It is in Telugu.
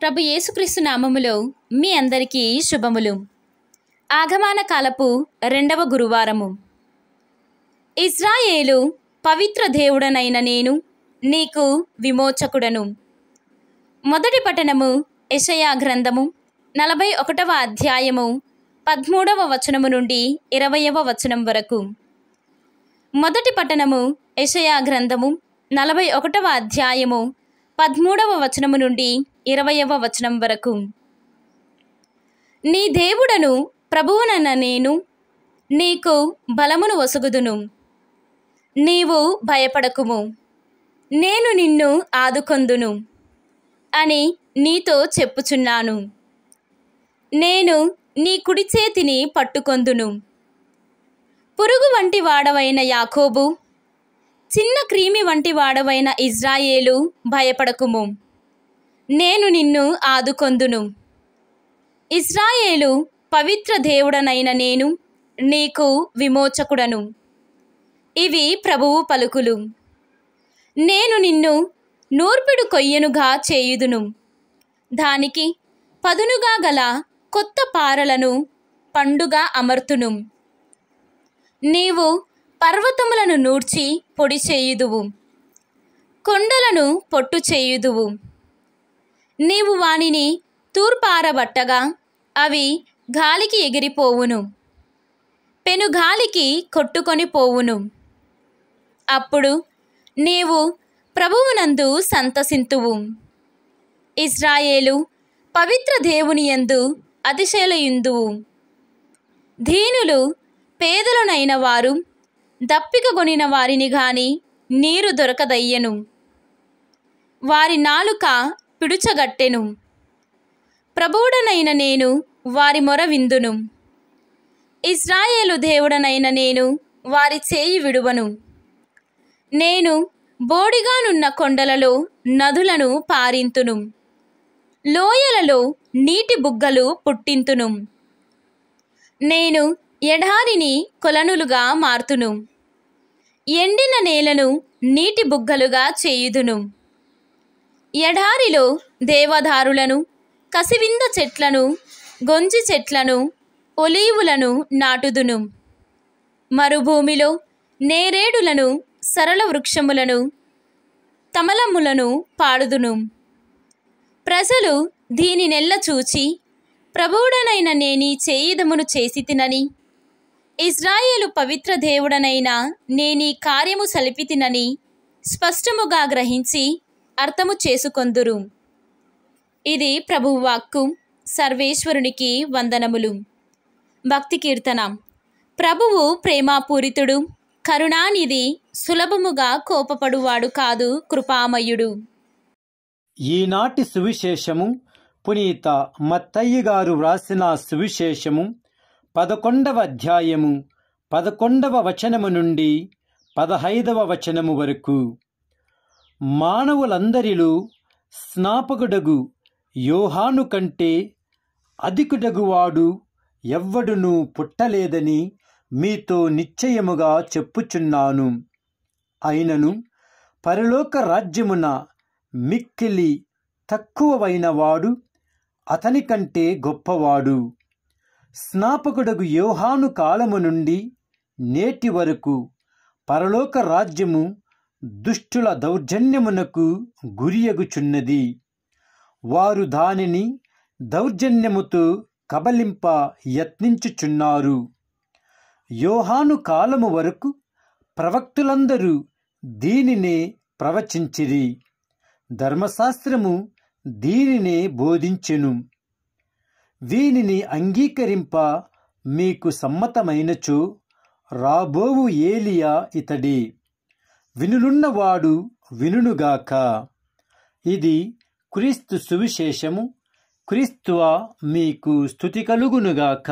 ప్రభు యేసుక్రీస్తు నామములో మీ అందరికీ శుభములు. ఆగమాన కాలపు రెండవ గురువారము. ఇజ్రాయేలు పవిత్ర దేవుడనైన నేను నీకు విమోచకుడను. మొదటి పఠనము యషయా గ్రంథము నలభై ఒకటవ అధ్యాయము పదమూడవ వచనము నుండి ఇరవయవ వచనం వరకు. మొదటి పట్టణము యషయా గ్రంథము నలభై ఒకటవ అధ్యాయము పదమూడవ వచనము నుండి ఇరవయవ వచనం వరకు. నీ దేవుడను ప్రభువునన్న నేను నీకు బలమును వసుగుదును. నీవు భయపడకుము. నేను నిన్ను ఆదుకొందును అని నీతో చెప్పుచున్నాను. నేను నీ కుడి చేతిని పట్టుకొందును. పురుగు వంటి వాడవైన యాకోబు చిన్న క్రీమి వంటి వాడవైన ఇజ్రాయేలు భయపడకుము. నేను నిన్ను ఆదుకొందును. ఇస్రాయేలు పవిత్ర దేవుడనైన నేను నీకు విమోచకుడను. ఇవి ప్రభువు పలుకులు. నేను నిన్ను నూర్పిడు కొయ్యనుగా చేయుదును. దానికి పదునుగా గల కొత్త పారలను పండుగ అమర్తును. నీవు పర్వతములను నూర్చి పొడి చేయుదువు. కొండలను పొట్టు చేయుదువు. నీవు వానిని తూర్పారబట్టగా అవి గాలికి ఎగిరిపోవును. పెనుగాలికి కొట్టుకొని పోవును. అప్పుడు నీవు ప్రభువునందు సంతసింతువు. ఇస్రాయేలు పవిత్ర దేవుని యందు అతిశయలయుందువు. దీనులు పేదలనైన వారు దప్పికగొనిన వారిని గాని నీరు దొరకదయ్యను. వారి నాలుక పిడుచగట్టెను. ప్రభువుడనైన నేను వారి మొర విందును. ఇజ్రాయేలు దేవుడనైన నేను వారి చేయి విడువను. నేను బోడిగానున్న కొండలలో నదులను పారింతును. లోయలలో నీటి బుగ్గలు పుట్టింతును. నేను ఎడారిని కొలనులుగా మార్తును. ఎండిన నేలను నీటి బుగ్గలుగా చేయుదును. ఎడారిలో దేవదారులను కసివింద చెట్లను గొంజి చెట్లను ఒలీవులను నాటుదును. మరుభూమిలో నేరేడులను సరళ వృక్షములను తమలములను పాడుదును. ప్రజలు దీని నెల్ల చూచి ప్రభువుడనైన నేని చేయిదమును చేసి తినని ఇజ్రాయేలు పవిత్ర దేవుడనైన నేనీ కార్యము సలిపితినని స్పష్టముగా గ్రహించి అర్థము చేసుకొందురు. ఇది ప్రభువాక్కు సర్వేశ్వరునికి వందనములు. భక్తి కీర్తన. ప్రభువు ప్రేమాపూరితుడు కరుణానిధి సులభముగా కోపపడువాడు కాదు కృపామయుడు. ఈనాటి సువిశేషము పునీత మత్తయ్య గారు వ్రాసిన సువిశేషము పదకొండవ అధ్యాయము పదకొండవ వచనము నుండి పదహైదవ వచనము వరకు. మానవులందరిలో స్నాపకుడగు యోహాను కంటే అధికుడగువాడు ఎవ్వడునూ పుట్టలేదని మీతో నిశ్చయముగా చెప్పుచున్నాను. అయినను పరలోక రాజ్యమున మిక్కిలి తక్కువవైనవాడు అతని కంటే గొప్పవాడు. స్నాపకుడగు యోహాను కాలము నుండి నేటి వరకు పరలోక రాజ్యము దుష్టుల దౌర్జన్యమునకు గురియగుచున్నది. వారు దానిని దౌర్జన్యముతో కబలింప యత్నించుచున్నారు. యోహాను కాలము వరకు ప్రవక్తులందరూ దీనినే ప్రవచించిరి. ధర్మశాస్త్రము దీనినే బోధించెను. వీనిని అంగీకరింప మీకు సమ్మతమైనచో రాబోవు ఏలియా ఇతడే. వినులున్నవాడు వినుగాక ఇది క్రీస్తు సువిశేషము. క్రీస్తువ మీకు స్థుతి కలుగునుగాక.